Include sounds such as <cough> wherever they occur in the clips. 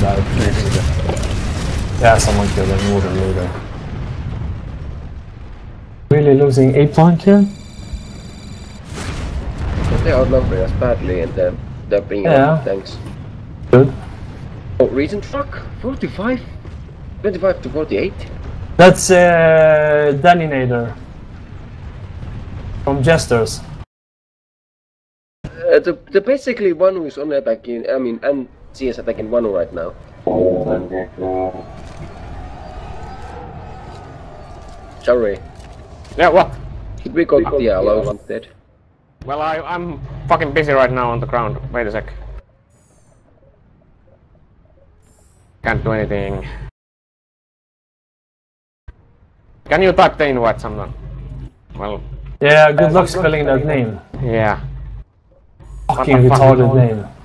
died. Yeah, someone killed him, Northern leader. Really losing 8 point here? They outnumber us badly and they're, they're being Yeah. tanks. Good. Oh, Regent Rock? 45? 25 to 48? That's uh, Daninator. From Jesters. Uh, the, the basically one who's on attacking, I mean, and she is attacking one right now. Sorry. Yeah, what? Should we go to the Alloys instead? Well, I, I'm fucking busy right now on the ground. Wait a sec. Can't do anything. Can you type the invite someone? Well, Yeah, good uh, luck spelling that name. yeah. Fucking the fuck? retarded name.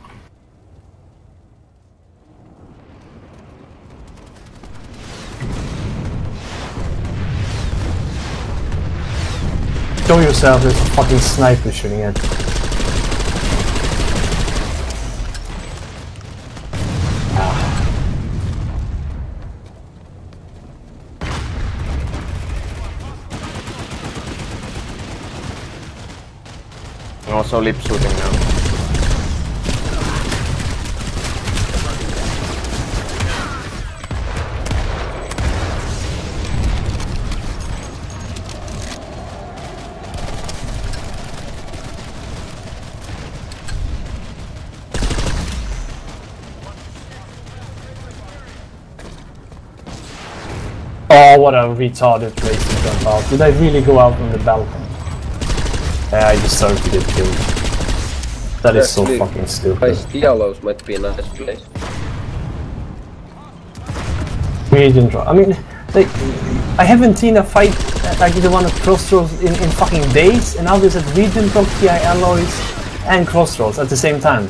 Show yourself, there's a fucking sniper shooting at you. Also lip shooting now. Oh, what a retarded place to jump out. Did I really go out on the balcony? Yeah, I deserve to get killed. That is so fucking stupid. The Alloys might be a nice place. Regent Rock. I mean, like, I haven't seen a fight uh, like the one at Crossroads in, in fucking days, and now there's a Regent Rock, TI Alloys, and Crossroads at the same time.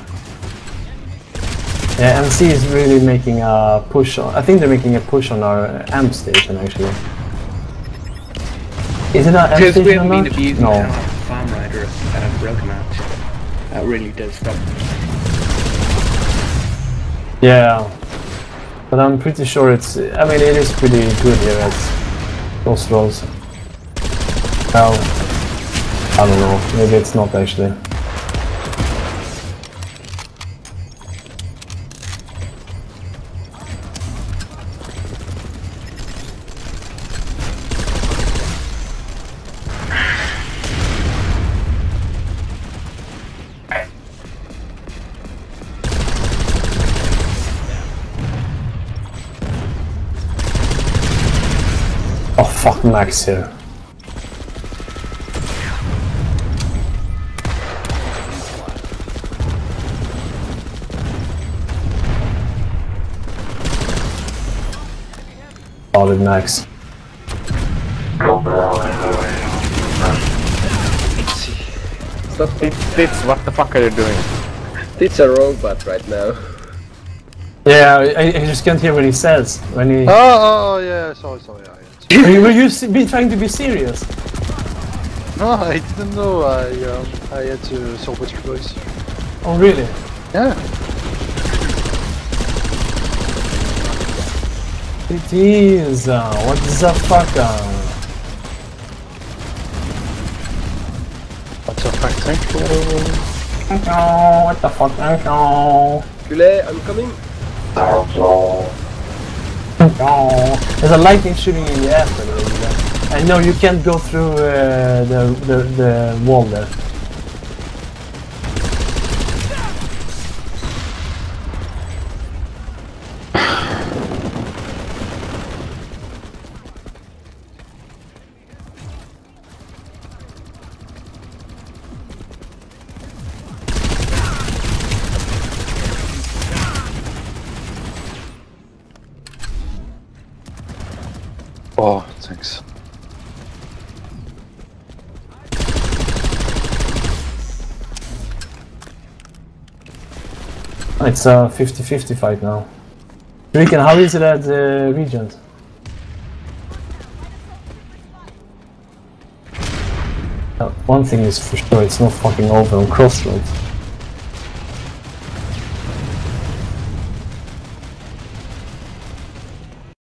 Yeah, NC is really making a push on. I think they're making a push on our uh, amp station actually. Is it an amp Because we station haven't been abusing No. our farm rider at a broken match. That really does stop. Yeah, but I'm pretty sure it's. I mean, it is pretty good here at Crossroads. Well, I don't know. Maybe it's not actually. Oh fuck, Max here. Solid Max. Stop. Tits, tits, what the fuck are you doing? It's a robot right now. Yeah, I, I just can't hear what he says when he. Oh, oh, oh, yeah, sorry, sorry. I, <laughs> Were you, were you be trying to be serious? no, I didn't know I, um, I had to switch your voice. Oh really? Yeah. It is. Uh, what the fuck? Uh, What's up, Frank? Thank you. oh, what the fuck? Oh. Gule, I'm coming. There's a lightning shooting in the air. I know you can't go through uh, the, the the wall there. Oh, thanks. It's a 50-50 fight now. Rican, how is it at uh, Regent? Uh, one thing is for sure, it's not fucking over on Crossroads.